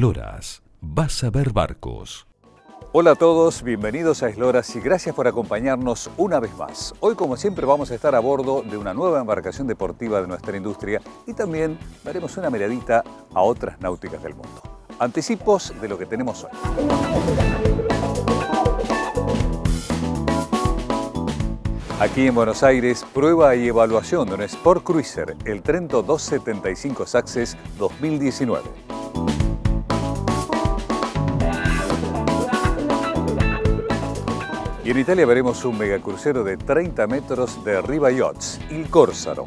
Esloras. Vas a ver barcos. Hola a todos, bienvenidos a Esloras y gracias por acompañarnos una vez más. Hoy como siempre vamos a estar a bordo de una nueva embarcación deportiva de nuestra industria y también daremos una miradita a otras náuticas del mundo. Anticipos de lo que tenemos hoy. Aquí en Buenos Aires, prueba y evaluación de un Sport Cruiser, el Trento 275 Success 2019. En Italia veremos un megacrucero de 30 metros de Riva Yachts, Il Corsaro.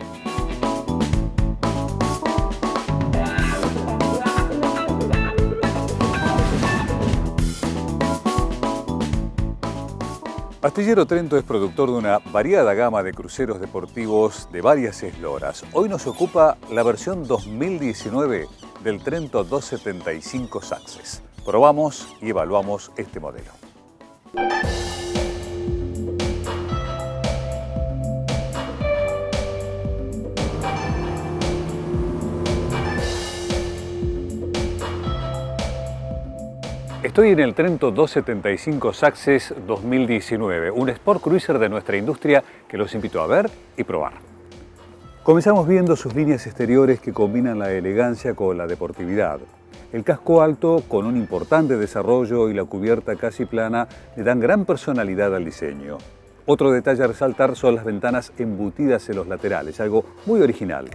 Astillero Trento es productor de una variada gama de cruceros deportivos de varias esloras. Hoy nos ocupa la versión 2019 del Trento 275 Success. Probamos y evaluamos este modelo. Estoy en el Trento 275 Success 2019, un Sport Cruiser de nuestra industria que los invito a ver y probar. Comenzamos viendo sus líneas exteriores que combinan la elegancia con la deportividad. El casco alto, con un importante desarrollo y la cubierta casi plana, le dan gran personalidad al diseño. Otro detalle a resaltar son las ventanas embutidas en los laterales, algo muy original.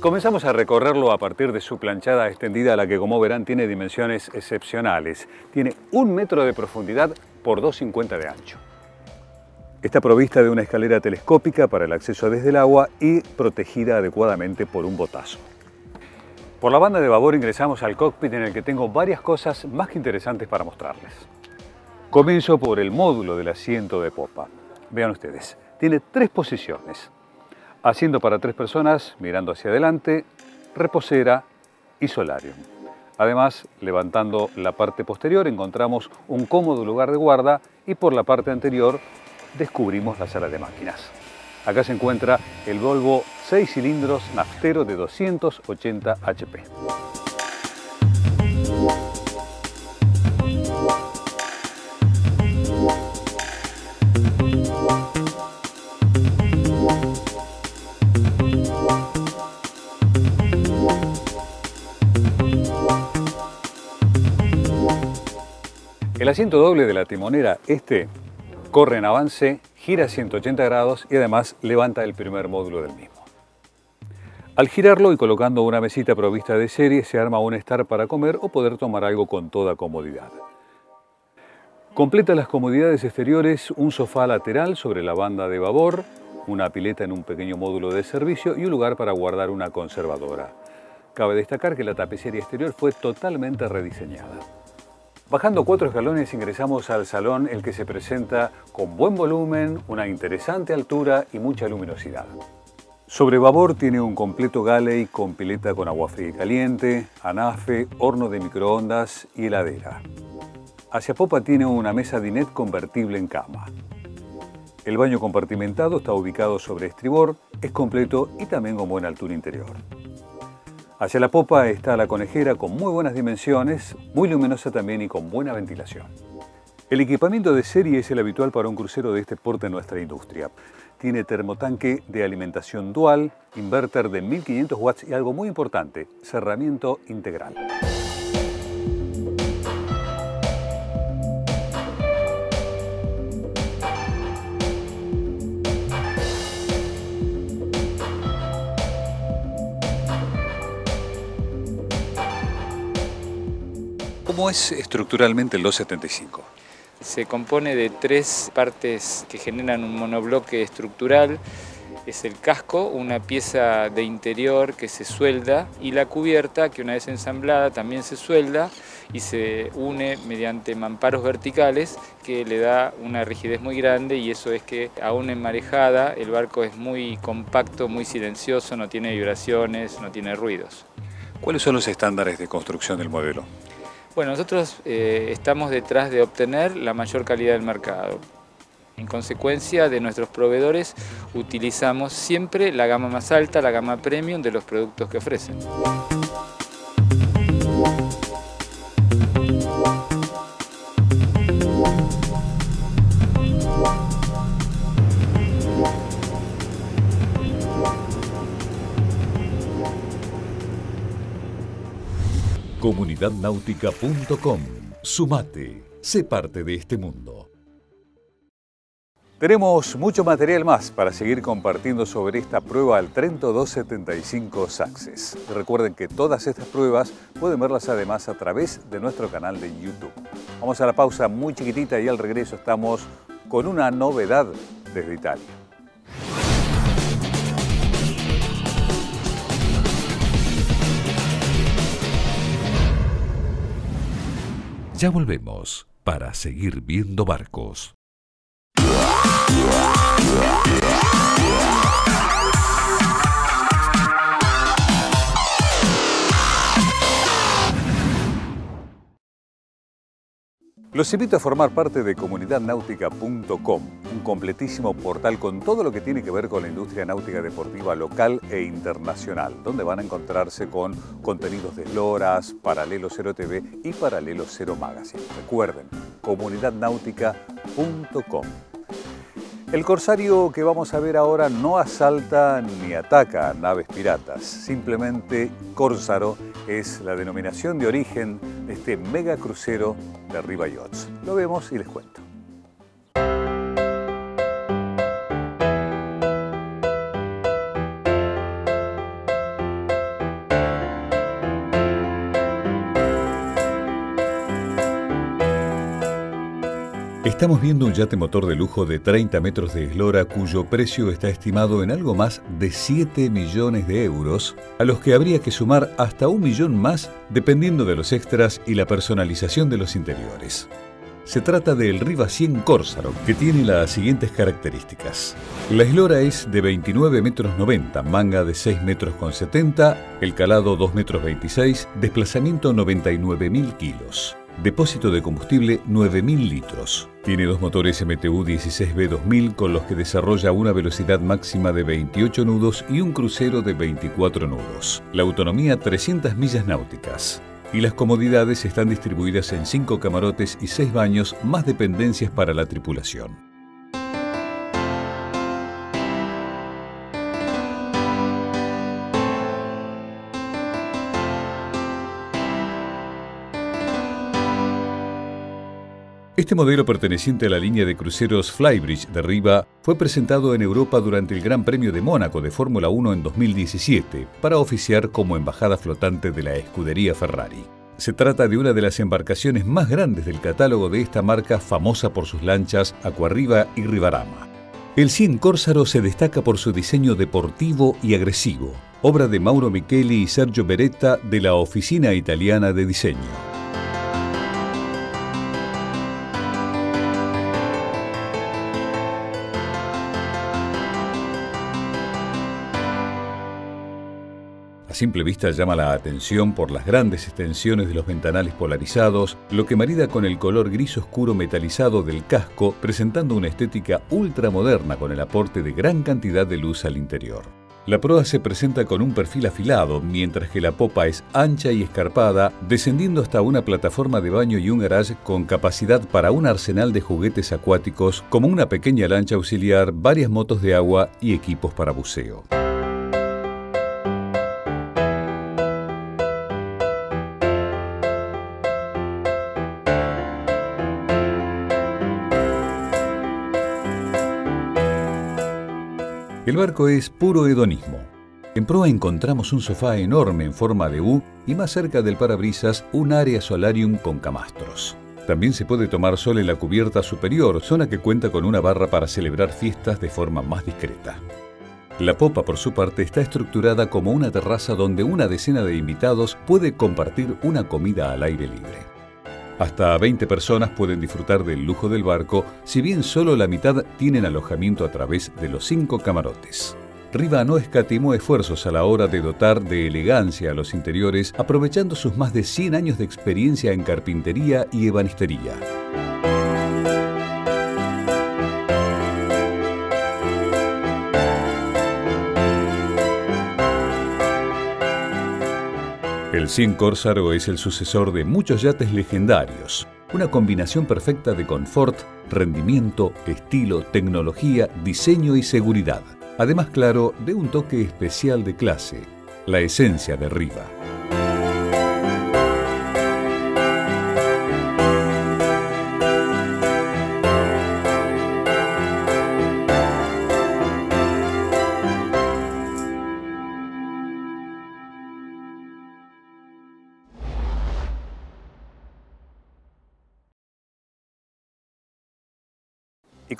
Comenzamos a recorrerlo a partir de su planchada extendida, la que como verán tiene dimensiones excepcionales. Tiene un metro de profundidad por 2,50 de ancho. Está provista de una escalera telescópica para el acceso desde el agua y protegida adecuadamente por un botazo. Por la banda de babor ingresamos al cockpit en el que tengo varias cosas más que interesantes para mostrarles. Comienzo por el módulo del asiento de popa. Vean ustedes, tiene tres posiciones haciendo para tres personas, mirando hacia adelante, reposera y solarium. Además, levantando la parte posterior encontramos un cómodo lugar de guarda y por la parte anterior descubrimos la sala de máquinas. Acá se encuentra el Volvo 6 cilindros naftero de 280 HP. Asiento doble de la timonera este corre en avance, gira 180 grados y además levanta el primer módulo del mismo. Al girarlo y colocando una mesita provista de serie se arma un estar para comer o poder tomar algo con toda comodidad. Completa las comodidades exteriores un sofá lateral sobre la banda de babor, una pileta en un pequeño módulo de servicio y un lugar para guardar una conservadora. Cabe destacar que la tapicería exterior fue totalmente rediseñada. Bajando cuatro escalones ingresamos al salón, el que se presenta con buen volumen, una interesante altura y mucha luminosidad. Sobre babor tiene un completo galley con pileta con agua fría y caliente, anafe, horno de microondas y heladera. Hacia popa tiene una mesa dinet convertible en cama. El baño compartimentado está ubicado sobre estribor, es completo y también con buena altura interior. Hacia la popa está la conejera con muy buenas dimensiones, muy luminosa también y con buena ventilación. El equipamiento de serie es el habitual para un crucero de este porte en nuestra industria. Tiene termotanque de alimentación dual, inverter de 1500 watts y algo muy importante, cerramiento integral. ¿Cómo es estructuralmente el 275? Se compone de tres partes que generan un monobloque estructural. Es el casco, una pieza de interior que se suelda y la cubierta que una vez ensamblada también se suelda y se une mediante mamparos verticales que le da una rigidez muy grande y eso es que aún en marejada el barco es muy compacto, muy silencioso, no tiene vibraciones, no tiene ruidos. ¿Cuáles son los estándares de construcción del modelo? Bueno, nosotros eh, estamos detrás de obtener la mayor calidad del mercado. En consecuencia de nuestros proveedores utilizamos siempre la gama más alta, la gama premium de los productos que ofrecen. comunidadnáutica.com. Sumate, sé parte de este mundo. Tenemos mucho material más para seguir compartiendo sobre esta prueba al Trento 275 Success. Recuerden que todas estas pruebas pueden verlas además a través de nuestro canal de YouTube. Vamos a la pausa muy chiquitita y al regreso estamos con una novedad desde Italia. Ya volvemos para seguir viendo barcos. Los invito a formar parte de comunidadnáutica.com, un completísimo portal con todo lo que tiene que ver con la industria náutica deportiva local e internacional, donde van a encontrarse con contenidos de Loras, Paralelo 0 TV y Paralelo 0 Magazine. Recuerden, comunidadnáutica.com. El corsario que vamos a ver ahora no asalta ni ataca naves piratas, simplemente Corsaro es la denominación de origen este mega crucero de Riva Yachts. Lo vemos y les cuento. Estamos viendo un yate motor de lujo de 30 metros de eslora cuyo precio está estimado en algo más de 7 millones de euros, a los que habría que sumar hasta un millón más dependiendo de los extras y la personalización de los interiores. Se trata del Riva 100 Corsaro, que tiene las siguientes características. La eslora es de 29 metros 90, manga de 6 metros con 70, el calado 2 metros 26, desplazamiento 99.000 kilos. Depósito de combustible 9.000 litros. Tiene dos motores MTU 16B2000 con los que desarrolla una velocidad máxima de 28 nudos y un crucero de 24 nudos. La autonomía 300 millas náuticas. Y las comodidades están distribuidas en 5 camarotes y 6 baños más dependencias para la tripulación. Este modelo perteneciente a la línea de cruceros Flybridge de Riva fue presentado en Europa durante el Gran Premio de Mónaco de Fórmula 1 en 2017 para oficiar como embajada flotante de la escudería Ferrari. Se trata de una de las embarcaciones más grandes del catálogo de esta marca famosa por sus lanchas Aquarriba y Rivarama. El 100 Corsaro se destaca por su diseño deportivo y agresivo, obra de Mauro Micheli y Sergio Beretta de la Oficina Italiana de Diseño. Simple vista llama la atención por las grandes extensiones de los ventanales polarizados, lo que marida con el color gris oscuro metalizado del casco, presentando una estética ultramoderna con el aporte de gran cantidad de luz al interior. La proa se presenta con un perfil afilado, mientras que la popa es ancha y escarpada, descendiendo hasta una plataforma de baño y un garage con capacidad para un arsenal de juguetes acuáticos, como una pequeña lancha auxiliar, varias motos de agua y equipos para buceo. El barco es puro hedonismo. En proa encontramos un sofá enorme en forma de U y más cerca del parabrisas un área solarium con camastros. También se puede tomar sol en la cubierta superior, zona que cuenta con una barra para celebrar fiestas de forma más discreta. La popa, por su parte, está estructurada como una terraza donde una decena de invitados puede compartir una comida al aire libre. Hasta 20 personas pueden disfrutar del lujo del barco, si bien solo la mitad tienen alojamiento a través de los cinco camarotes. Riva no escatimó esfuerzos a la hora de dotar de elegancia a los interiores, aprovechando sus más de 100 años de experiencia en carpintería y ebanistería. 100 Corsaro es el sucesor de muchos yates legendarios, una combinación perfecta de confort, rendimiento, estilo, tecnología, diseño y seguridad. Además, claro, de un toque especial de clase, la esencia de Riva.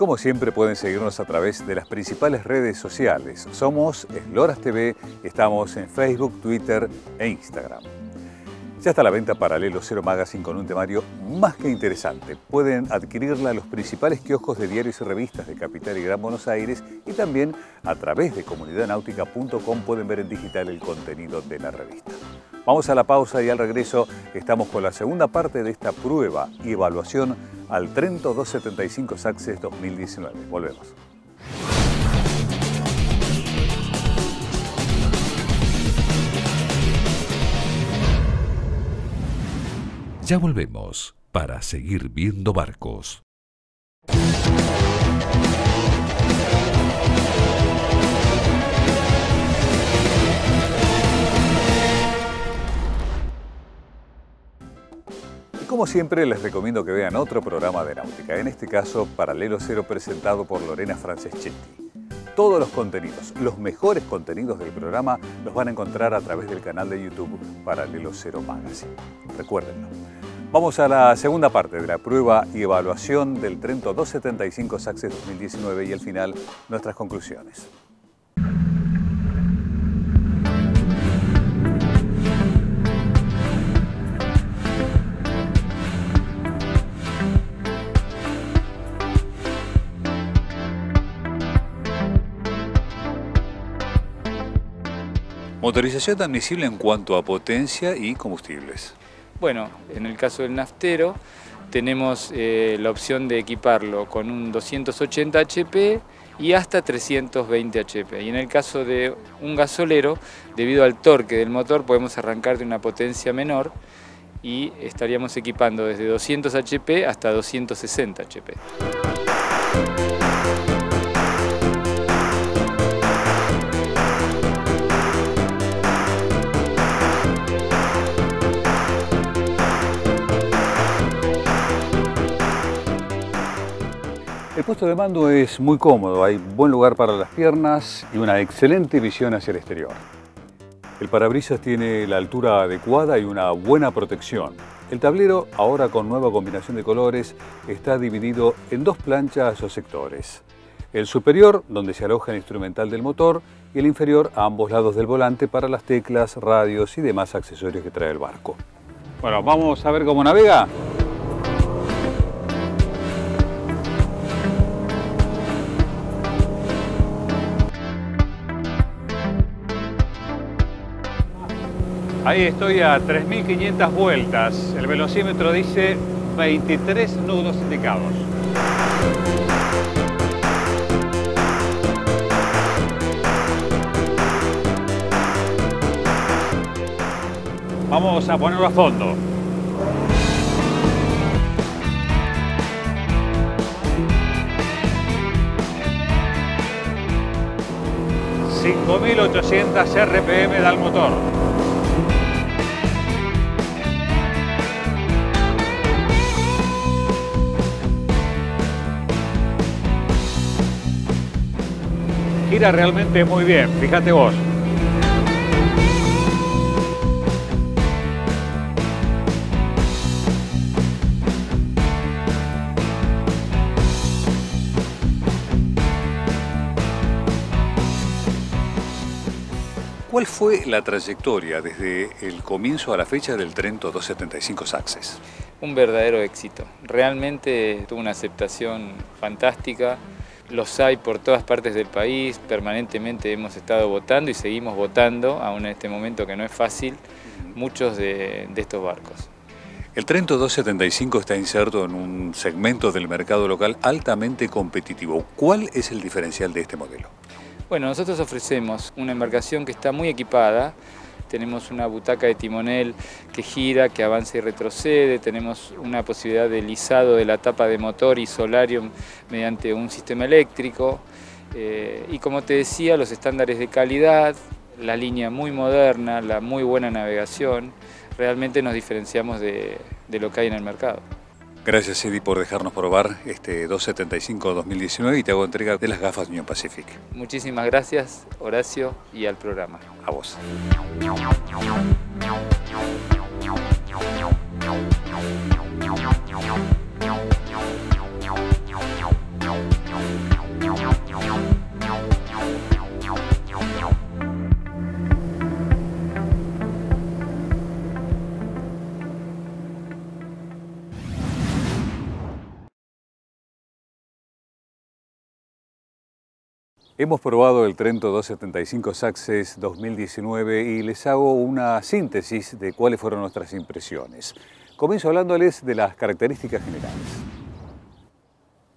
Como siempre pueden seguirnos a través de las principales redes sociales. Somos Esloras TV, estamos en Facebook, Twitter e Instagram. Ya está a la venta Paralelo Cero Magazine con un temario más que interesante. Pueden adquirirla en los principales kioscos de diarios y revistas de Capital y Gran Buenos Aires y también a través de comunidadnáutica.com pueden ver en digital el contenido de la revista. Vamos a la pausa y al regreso estamos con la segunda parte de esta prueba y evaluación al Trento 275 Saxes 2019. Volvemos. Ya volvemos para seguir viendo barcos. Como siempre, les recomiendo que vean otro programa de náutica, en este caso Paralelo Cero presentado por Lorena Franceschetti. Todos los contenidos, los mejores contenidos del programa, los van a encontrar a través del canal de YouTube Paralelo Cero Magazine. Recuérdenlo. Vamos a la segunda parte de la prueba y evaluación del Trento 275 Saxes 2019 y al final nuestras conclusiones. Motorización admisible en cuanto a potencia y combustibles. Bueno, en el caso del naftero tenemos eh, la opción de equiparlo con un 280 HP y hasta 320 HP. Y en el caso de un gasolero, debido al torque del motor, podemos arrancar de una potencia menor y estaríamos equipando desde 200 HP hasta 260 HP. El puesto de mando es muy cómodo, hay buen lugar para las piernas y una excelente visión hacia el exterior. El parabrisas tiene la altura adecuada y una buena protección. El tablero, ahora con nueva combinación de colores, está dividido en dos planchas o sectores. El superior, donde se aloja el instrumental del motor, y el inferior a ambos lados del volante para las teclas, radios y demás accesorios que trae el barco. Bueno, vamos a ver cómo navega. Ahí estoy a 3.500 vueltas. El velocímetro dice 23 nudos indicados. Vamos a ponerlo a fondo. ...5.800 RPM da el motor. Gira realmente muy bien, fíjate vos. ¿Cuál fue la trayectoria desde el comienzo a la fecha del Trento 275 Saxes? Un verdadero éxito. Realmente tuvo una aceptación fantástica los hay por todas partes del país, permanentemente hemos estado votando y seguimos votando, aún en este momento que no es fácil, muchos de, estos barcos. El Trento 275 está inserto en un segmento del mercado local altamente competitivo. ¿Cuál es el diferencial de este modelo? Bueno, nosotros ofrecemos una embarcación que está muy equipada, tenemos una butaca de timonel que gira, que avanza y retrocede, tenemos una posibilidad de lisado de la tapa de motor y solarium mediante un sistema eléctrico. Eh, y como te decía, los estándares de calidad, la línea muy moderna, la muy buena navegación, realmente nos diferenciamos de lo que hay en el mercado. Gracias, Eddie, por dejarnos probar este 275 2019 y te hago entrega de las gafas Union Pacific. Muchísimas gracias, Horacio, y al programa. A vos. Hemos probado el Trento 275 Success 2019 y les hago una síntesis de cuáles fueron nuestras impresiones. Comienzo hablándoles de las características generales.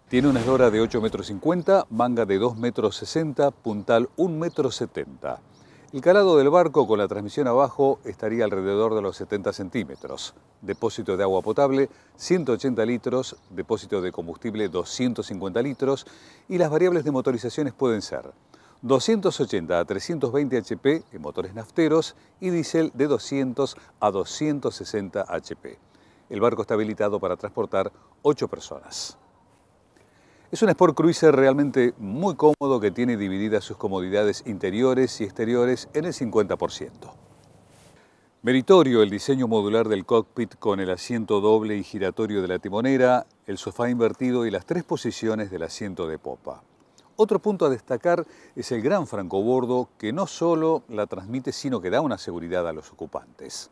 Tiene una eslora de 8,50 metros, manga de 2,60 metros, puntal 1,70 metros. El calado del barco con la transmisión abajo estaría alrededor de los 70 centímetros. Depósito de agua potable 180 litros, depósito de combustible 250 litros y las variables de motorizaciones pueden ser 280 a 320 HP en motores nafteros y diésel de 200 a 260 HP. El barco está habilitado para transportar 8 personas. Es un Sport Cruiser realmente muy cómodo que tiene divididas sus comodidades interiores y exteriores en el 50%. Meritorio el diseño modular del cockpit con el asiento doble y giratorio de la timonera, el sofá invertido y las tres posiciones del asiento de popa. Otro punto a destacar es el gran francobordo que no solo la transmite sino que da una seguridad a los ocupantes.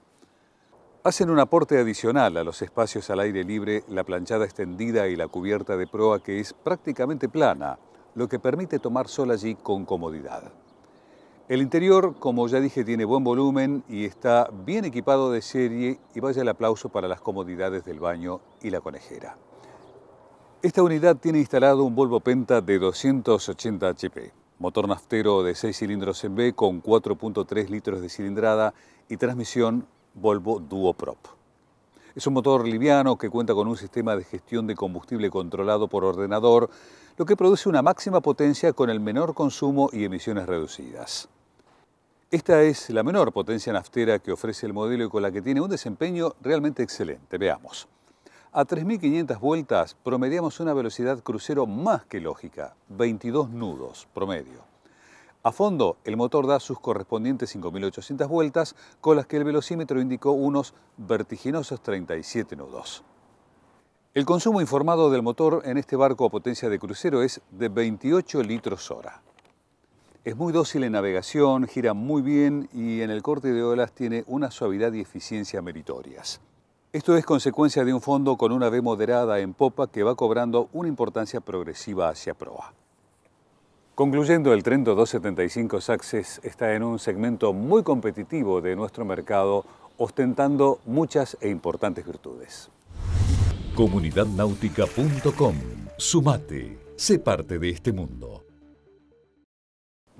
Hacen un aporte adicional a los espacios al aire libre la planchada extendida y la cubierta de proa que es prácticamente plana, lo que permite tomar sol allí con comodidad. El interior, como ya dije, tiene buen volumen y está bien equipado de serie y vaya el aplauso para las comodidades del baño y la conejera. Esta unidad tiene instalado un Volvo Penta de 280 HP, motor naftero de 6 cilindros en B con 4.3 litros de cilindrada y transmisión Volvo Duoprop. Es un motor liviano que cuenta con un sistema de gestión de combustible controlado por ordenador, lo que produce una máxima potencia con el menor consumo y emisiones reducidas. Esta es la menor potencia naftera que ofrece el modelo y con la que tiene un desempeño realmente excelente. Veamos. A 3.500 vueltas promediamos una velocidad crucero más que lógica, 22 nudos promedio. A fondo, el motor da sus correspondientes 5.800 vueltas, con las que el velocímetro indicó unos vertiginosos 37 nudos. El consumo informado del motor en este barco a potencia de crucero es de 28 litros hora. Es muy dócil en navegación, gira muy bien y en el corte de olas tiene una suavidad y eficiencia meritorias. Esto es consecuencia de un fondo con una V moderada en popa que va cobrando una importancia progresiva hacia proa. Concluyendo, el Trento 275 Success está en un segmento muy competitivo de nuestro mercado, ostentando muchas e importantes virtudes. Comunidadnáutica.com. Sumate. Sé parte de este mundo.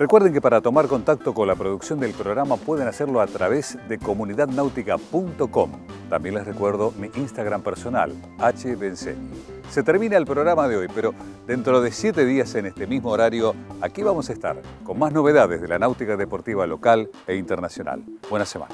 Recuerden que para tomar contacto con la producción del programa pueden hacerlo a través de comunidadnáutica.com. También les recuerdo mi Instagram personal, hbenceni. Se termina el programa de hoy, pero dentro de siete días en este mismo horario, aquí vamos a estar con más novedades de la náutica deportiva local e internacional. Buena semana.